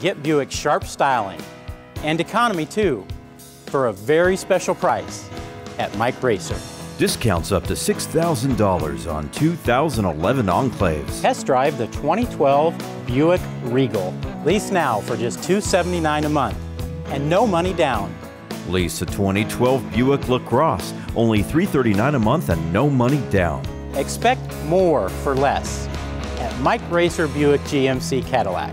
Get Buick sharp styling and economy too for a very special price at Mike Raisor. Discounts up to $6,000 on 2011 Enclaves. Test drive the 2012 Buick Regal. Lease now for just $279 a month and no money down. Lease a 2012 Buick LaCrosse, only $339 a month and no money down. Expect more for less at Mike Raisor Buick GMC Cadillac.